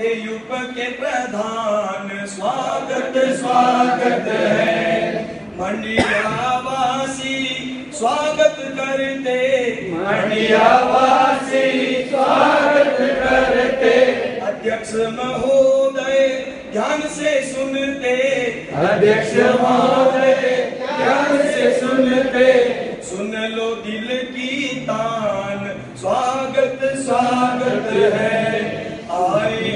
ساتھ یوگ کے پردھان سواگت سواگت ہے۔ منڈیا واسی سواگت کرتے۔ منڈیا واسی سواگت کرتے۔ ادھیکش مہودے دھیان سے سنتے۔ ادھیکش مہودے دھیان سے سنتے۔ سن لو دل کی تان سواگت سواگت ہے۔ آئے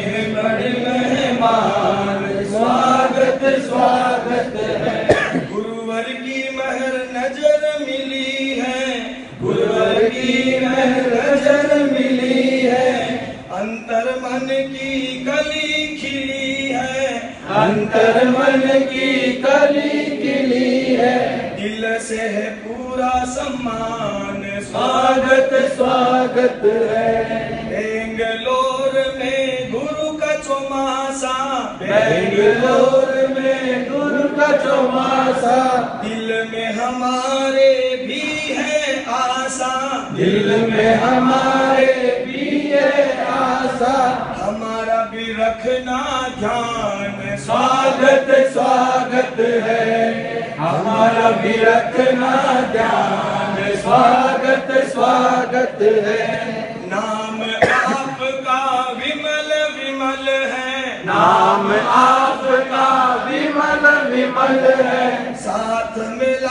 مہمان، سواگت سواگت ہے۔ گروور کی مہر نجر ملی ہے۔ گروور کی مہر نظر ملی ہے۔ انتر من کی کلی کھلی ہے۔ انتر من کی کلی کھلی ہے۔ دل سے ہے پورا سمان۔ سواگت سواگت ہے۔ چوماسا بنگلور میں گر کا چوماسا دل میں ہمارے بھی ہے آسا دل میں ہمارے بھی ہے آسا ہمارا بھی رکھنا دھیان سواگت سواگت ہے ہمارا بھی رکھنا دھیان سواگت سواگت ہے نام آپ کا بھی ومل ہے ساتھ ملا